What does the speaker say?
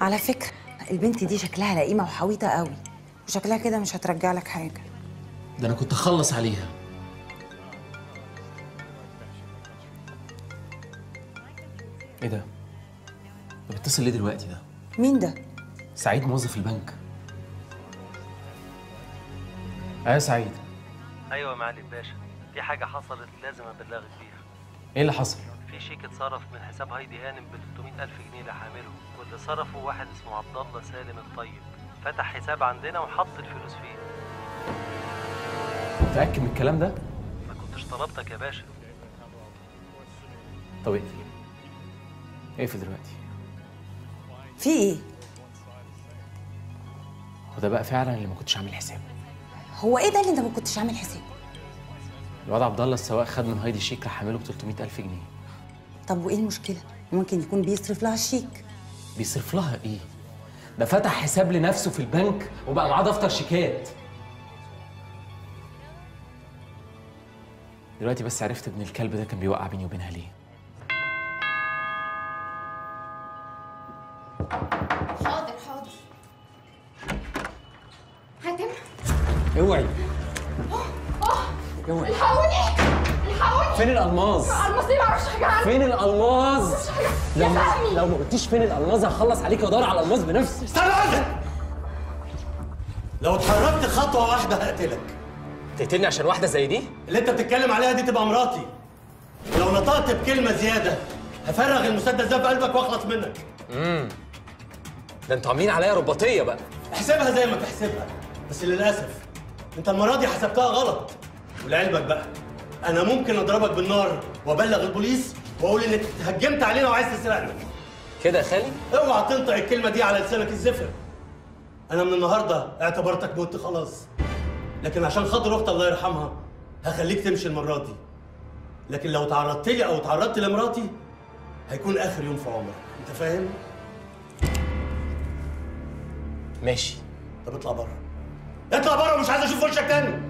على فكرة البنت دي شكلها لئيمة وحويطة قوي. وشكلها كده مش هترجع لك حاجة. ده أنا كنت أخلص عليها. إيه ده؟ ده بيتصل ليه دلوقتي ده؟ مين ده؟ سعيد موظف البنك. يا سعيد. أيوه يا معالي الباشا في حاجة حصلت لازم أبلغك بيها. إيه اللي حصل؟ في شيك اتصرف من حساب هايدي هانم ب 300 ألف جنيه لحامله واللي صرفه واحد اسمه عبد الله سالم الطيب. فتح حساب عندنا وحط الفلوس فيه. متأكد من الكلام ده؟ ما كنتش طلبتك يا باشا. طب اقفل. اقفل دلوقتي. في إيه؟ وده بقى فعلا اللي ما كنتش عامل حسابه. هو إيه ده اللي انت ما كنتش عامل حسابه؟ الواد عبد الله السواق خد من هايدي شيك لحامله ب 300 ألف جنيه. طب وإيه المشكلة؟ ممكن يكون بيصرف لها الشيك بيصرف لها إيه؟ ده فتح حساب لنفسه في البنك وبقى معاه دفتر شيكات. دلوقتي بس عرفت ابن الكلب ده كان بيوقع بيني وبينها ليه. حاضر حاضر. حاتم اوعي. اوعي. الحقوني. فين الألماظ؟ المصري ما أعرفش حاجة عنه فين الألماظ؟ يا لو فهمي. لو ما قلتيش فين الألماظ هخلص عليك وأدور على الألماظ بنفسي. استنى لو اتحركت خطوة واحدة هقتلك. تقتلني عشان واحدة زي دي؟ اللي انت بتتكلم عليها دي تبقى مراتي. ولو نطقت بكلمة زيادة هفرغ المسدس ده في قلبك واخلص منك. ده أنتوا عاملين عليا رباطيه بقى. احسبها زي ما تحسبها. بس للأسف انت المرة دي حسبتها غلط. ولعلمك بقى. أنا ممكن أضربك بالنار وأبلغ البوليس وأقول إنك هجمت علينا وعايز تسرقنا كده يا خالي؟ أوعى تنطق الكلمة دي على لسانك الزفر. أنا من النهارده اعتبرتك مت خلاص. لكن عشان خاطر أختي الله يرحمها هخليك تمشي المرة دي. لكن لو تعرضت لي أو تعرضت لمراتي هيكون آخر يوم في عمرك. أنت فاهم؟ ماشي. طب اطلع بره. اطلع بره مش عايز أشوف وشك تاني.